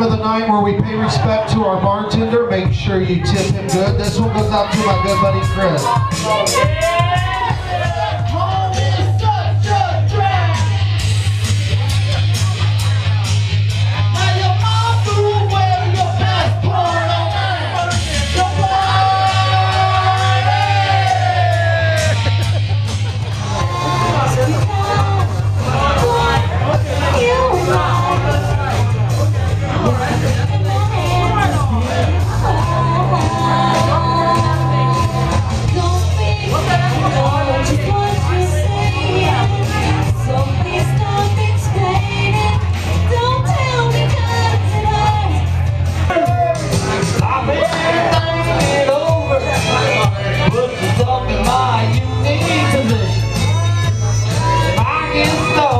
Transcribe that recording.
time of the night where we pay respect to our bartender. Make sure you tip him good. This one goes out to my good buddy Chris. It's the